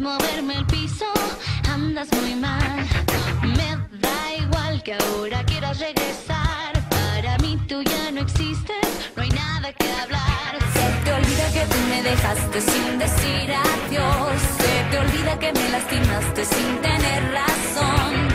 moverme el piso, andas muy mal. Me da igual que ahora quieras regresar. Para mí tú ya no existes, no hay nada que hablar. Se te olvida que tú me dejaste sin decir adiós. Se te olvida que me lastimaste sin tener razón.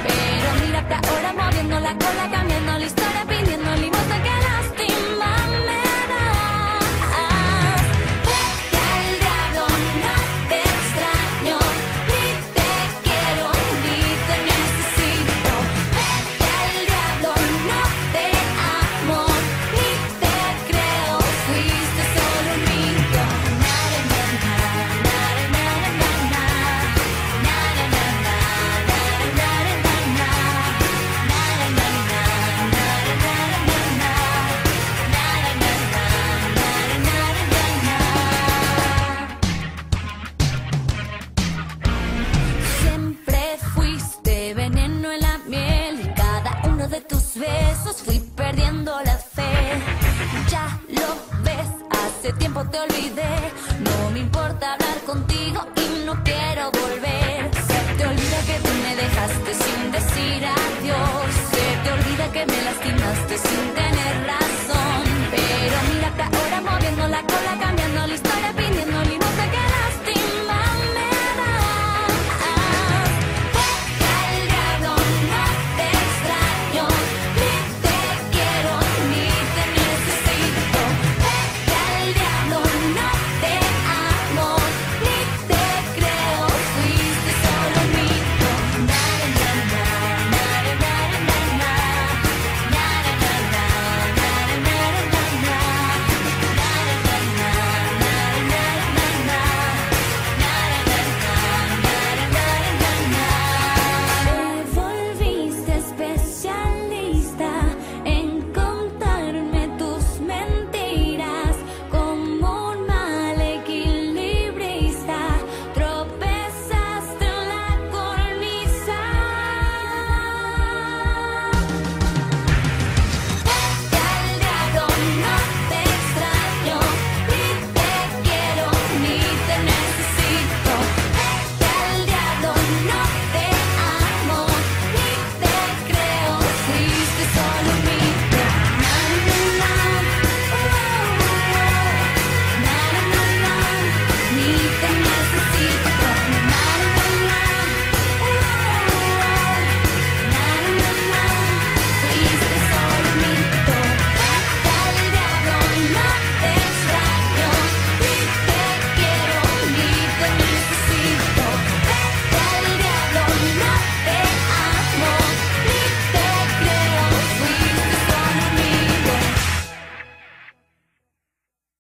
Besos fui perdiendo la fe. Ya lo ves, hace tiempo te olvidé. No me importa hablar contigo y no quiero volver. Se te olvida que tú me dejaste sin decir adiós. Se te olvida que me lastimaste sin tener.